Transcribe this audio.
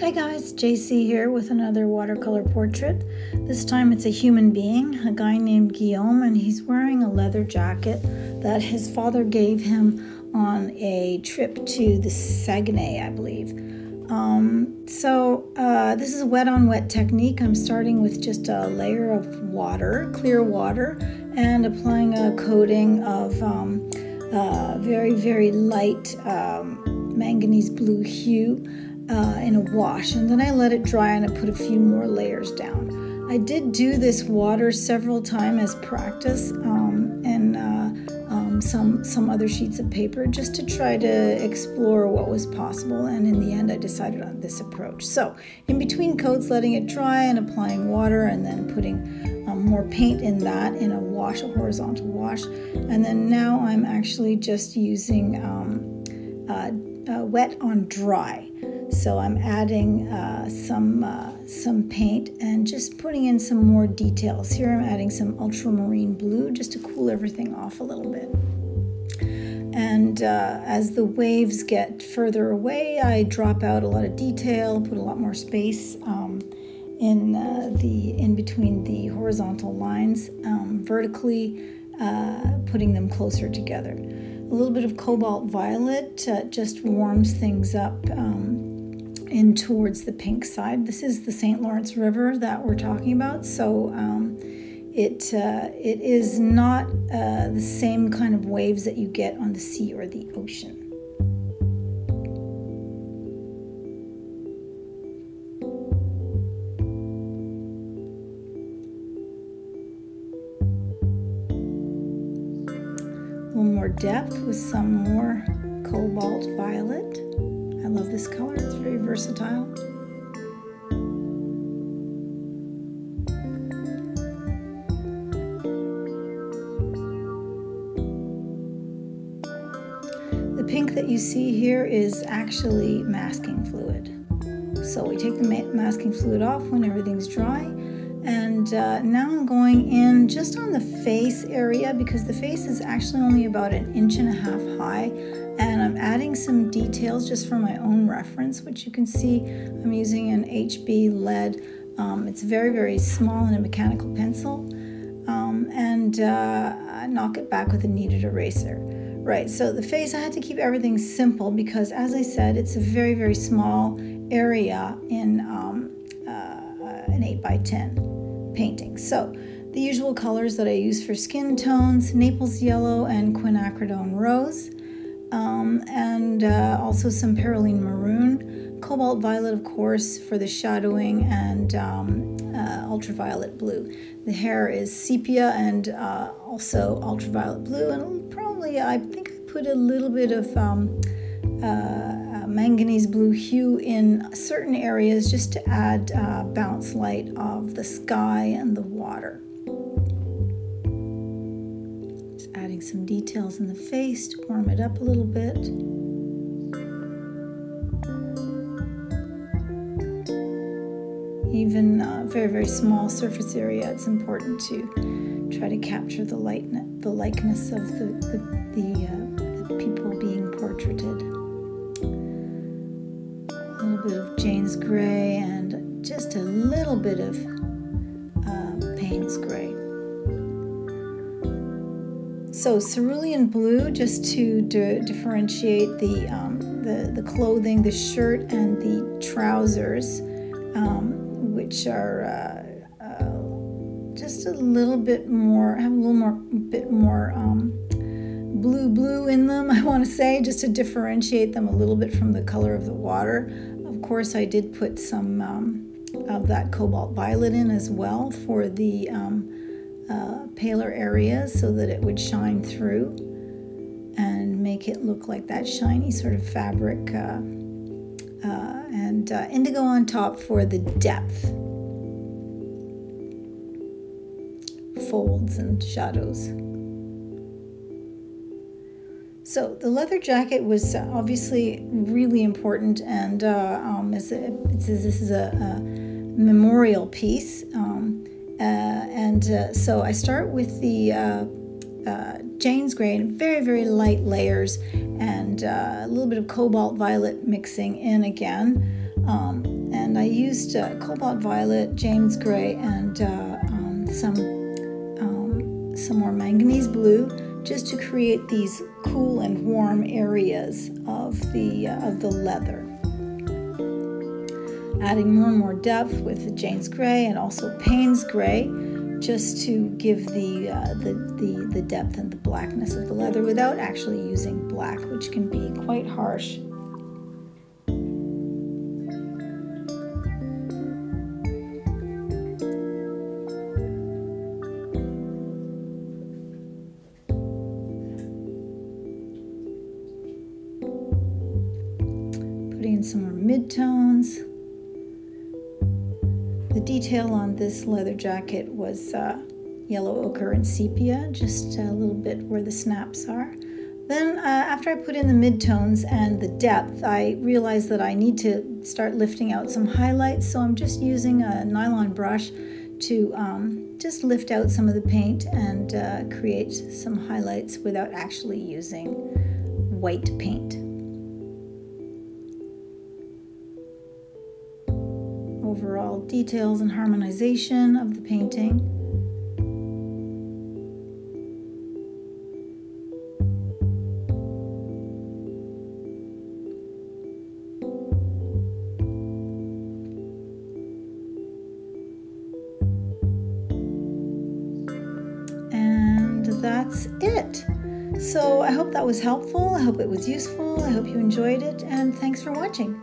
Hey guys, JC here with another watercolor portrait. This time it's a human being, a guy named Guillaume, and he's wearing a leather jacket that his father gave him on a trip to the Saguenay, I believe. Um, so uh, this is a wet on wet technique. I'm starting with just a layer of water, clear water, and applying a coating of um, uh, very, very light um, manganese blue hue uh, in a wash and then I let it dry and I put a few more layers down. I did do this water several times as practice um, and uh, um, some some other sheets of paper just to try to explore what was possible and in the end I decided on this approach. So in between coats letting it dry and applying water and then putting um, more paint in that in a wash, a horizontal wash and then now I'm actually just using um, uh, uh, wet on dry. So I'm adding uh, some, uh, some paint and just putting in some more details. Here I'm adding some ultramarine blue just to cool everything off a little bit. And uh, as the waves get further away, I drop out a lot of detail, put a lot more space um, in uh, the in between the horizontal lines, um, vertically uh, putting them closer together. A little bit of cobalt violet uh, just warms things up. Um, in towards the pink side. This is the St. Lawrence River that we're talking about, so um, it uh, it is not uh, the same kind of waves that you get on the sea or the ocean. A little more depth with some more cobalt violet. Love this color, it's very versatile. The pink that you see here is actually masking fluid. So we take the masking fluid off when everything's dry and uh, now I'm going in just on the face area because the face is actually only about an inch and a half high and I'm adding some details just for my own reference, which you can see I'm using an HB lead. Um, it's very, very small and a mechanical pencil. Um, and uh, knock it back with a kneaded eraser. Right, so the face, I had to keep everything simple because as I said, it's a very, very small area in um, uh, an 8 by 10 painting. So the usual colors that I use for skin tones, Naples yellow and quinacridone rose um, and uh, also some perylene maroon, cobalt violet, of course, for the shadowing, and um, uh, ultraviolet blue. The hair is sepia and uh, also ultraviolet blue, and probably I think I put a little bit of um, uh, manganese blue hue in certain areas just to add uh, bounce light of the sky and the water. Just adding some details in the face to warm it up a little bit. Even uh, very, very small surface area, it's important to try to capture the light, the likeness of the, the, the, uh, the people being portraited. Little bit of Jane's Gray and just a little bit of uh, Payne's Gray. So cerulean blue, just to differentiate the, um, the, the clothing, the shirt and the trousers, um, which are uh, uh, just a little bit more, have a little more, bit more um, blue blue in them, I want to say, just to differentiate them a little bit from the color of the water. Course, I did put some um, of that cobalt violet in as well for the um, uh, paler areas so that it would shine through and make it look like that shiny sort of fabric. Uh, uh, and uh, indigo on top for the depth, folds and shadows. So the leather jacket was obviously really important, and uh, um, as a, this is a, a memorial piece. Um, uh, and uh, so I start with the uh, Jane's Gray in very, very light layers and a little bit of cobalt violet mixing in again. Um, and I used uh, cobalt violet, Jane's Gray, and uh, um, some um, some more manganese blue, just to create these cool and warm areas of the uh, of the leather. Adding more and more depth with the Jane's Gray and also Payne's gray, just to give the, uh, the the the depth and the blackness of the leather without actually using black, which can be quite harsh midtones. The detail on this leather jacket was uh, yellow ochre and sepia, just a little bit where the snaps are. Then, uh, after I put in the midtones and the depth, I realized that I need to start lifting out some highlights. So I'm just using a nylon brush to um, just lift out some of the paint and uh, create some highlights without actually using white paint. Overall details and harmonization of the painting. And that's it. So I hope that was helpful. I hope it was useful. I hope you enjoyed it. And thanks for watching.